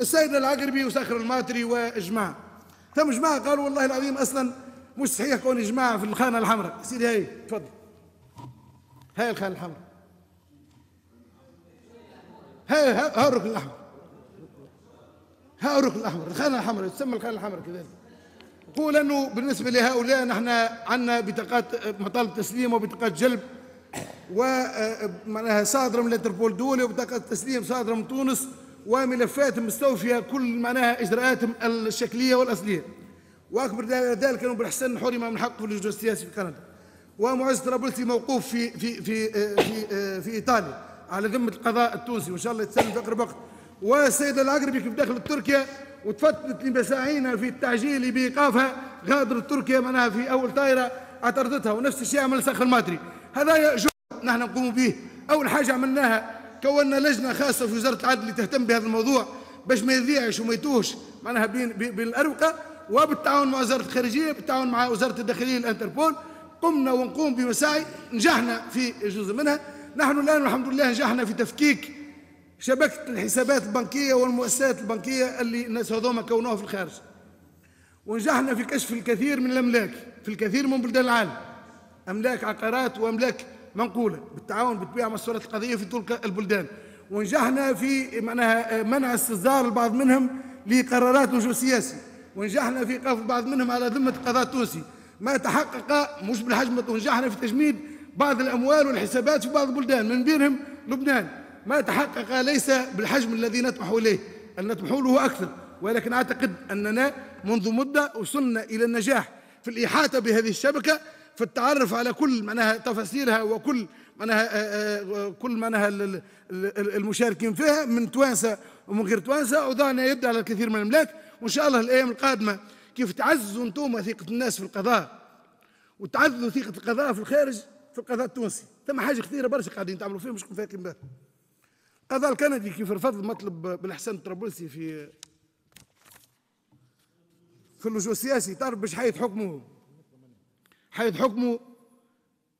السيد العقربي وسخر الماتري وجماعه ثم جماعة قالوا والله العظيم أصلا مش صحيح كون جماعة في الخانة الحمراء. سيدي هاي تفضل. هاي الخانة الحمراء. هاي ها الركن الأحمر. ها الركن الأحمر الخانة الحمراء تسمى الخانة الحمراء كذلك يقول أنه بالنسبة لهؤلاء نحن عندنا بطاقات مطالب تسليم وبطاقات جلب ومعناها صادرة من الانتربول دولي وبطاقات تسليم صادرة من تونس. وملفات مستوفية كل معناها اجراءاتهم الشكلية والأصلية. وأكبر ذلك أنه بالحسن حرم من حقه في اللجوء السياسي في كندا. ومعز طرابلسي موقوف في في في في في إيطاليا على ذمة القضاء التونسي وإن شاء الله يتسلم في أقرب وقت. والسيد العقربي كيف دخلت تركيا وتفتت لمساعينا في التعجيل بإيقافها غادرت تركيا معناها في أول طائرة اعترضتها ونفس الشيء عمل سخر الماتري هذا نحن نقوم به. أول حاجة عملناها كونا لجنة خاصة في وزارة العدل تهتم بهذا الموضوع باش ما يضيعش وما يتوهش. معناها بين بين الأروقة وبالتعاون مع وزارة الخارجية بالتعاون مع وزارة الداخلية الانتربول. قمنا ونقوم بمساعي نجحنا في جزء منها. نحن الآن الحمد لله نجحنا في تفكيك شبكة الحسابات البنكية والمؤسسات البنكية اللي الناس هذوما كونوها في الخارج. ونجحنا في كشف الكثير من الأملاك في الكثير من بلدان العالم. أملاك عقارات وأملاك منقوله بالتعاون مع السلطات القضائيه في تلك البلدان. ونجحنا في معناها منع استصدار البعض منهم لقرارات لجوء سياسي. ونجحنا في ايقاف البعض منهم على ذمة القضاء التونسي ما تحقق مش بالحجم ونجحنا في تجميد بعض الأموال والحسابات في بعض البلدان من بينهم لبنان. ما تحقق ليس بالحجم الذي نطمح إليه نطمح له أكثر. ولكن أعتقد أننا منذ مدة وصلنا إلى النجاح في الإحاطة بهذه الشبكة. في التعرف على كل معناها تفاصيلها وكل معناها كل معناها المشاركين فيها من توانسة ومن غير توانسة وضعنا يد على الكثير من الاملاك وإن شاء الله الأيام القادمة كيف تعززوا أنتم ثقه الناس في القضاء. وتعززوا ثقه القضاء في الخارج في القضاء التونسي. ثم حاجة كثيرة برشا قاعدين تعملوا فيها مش فايقين بها القضاء الكندي كيف رفض مطلب بالاحسان الطرابلسي في في اللجوء السياسي. تعرف باش حيث حكمه؟ حيث حكمه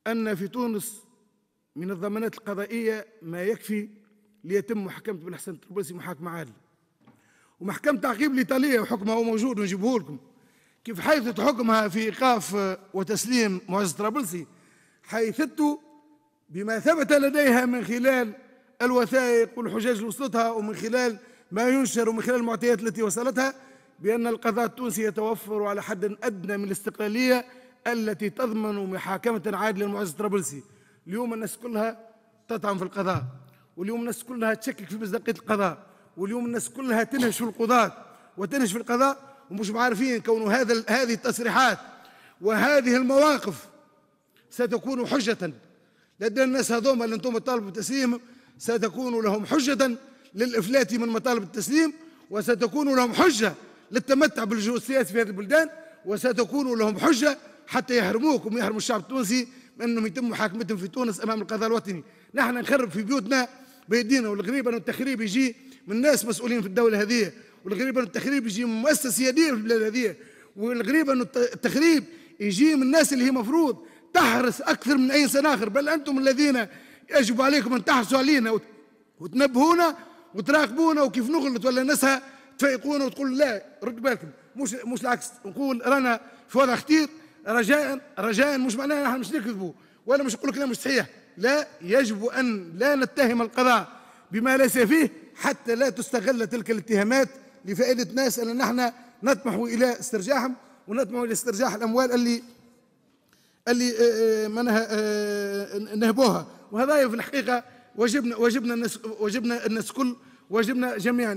أن في تونس من الضمانات القضائية ما يكفي ليتم محاكمة بن حسن الطرابلسي محاكمة عادلة ومحكمة تعقيب الإيطالية وحكمها هو موجود ونجيبه لكم كيف حيث حكمها في إيقاف وتسليم معز طرابلسي حيثت بما ثبت لديها من خلال الوثائق والحجاج اللي وصلتها ومن خلال ما ينشر ومن خلال المعطيات التي وصلتها بأن القضاء التونسي يتوفر على حد أدنى من الاستقلالية التي تضمن محاكمة عادلة للمعز الطرابلسي اليوم الناس كلها تطعن في القضاء واليوم الناس كلها تشكك في مصداقية القضاء واليوم الناس كلها تنهش في القضاة وتنهش في القضاء. ومش عارفين كون هذا هذه التصريحات وهذه المواقف ستكون حجة لدى الناس هذوما اللي أنتم طالبوا بتسليمهم ستكون لهم حجة للإفلات من مطالب التسليم وستكون لهم حجة للتمتع باللجوء السياسي في هذه البلدان وستكون لهم حجة حتى يحرموكم ويحرموا الشعب التونسي من انهم يتم محاكمتهم في تونس امام القضاء الوطني، نحن نخرب في بيوتنا بايدينا والغريب أن التخريب يجي من ناس مسؤولين في الدولة هذه، والغريب أن التخريب يجي من مؤسسة سيادية في البلاد هذه، والغريب أن التخريب يجي من الناس اللي هي مفروض تحرص أكثر من أي إنسان آخر، بل أنتم الذين يجب عليكم أن تحرصوا علينا وتنبهونا وتراقبونا وكيف نغلط ولا نسها تفيقونا وتقول لا رد بالكم. مش مش العكس. نقول رانا في وضع خطير. رجاء رجاء مش معناها نحن مش نكذبوا ولا مش نقول كلام مش صحيح لا يجب أن لا نتهم القضاء بما ليس فيه حتى لا تستغل تلك الاتهامات لفائدة ناس أن نحن نطمح إلى استرجاعهم ونطمح إلى استرجاع الأموال اللي اللي معناها نهبوها. وهذا في الحقيقة واجبنا واجبنا الناس واجبنا الناس كل واجبنا جميعا.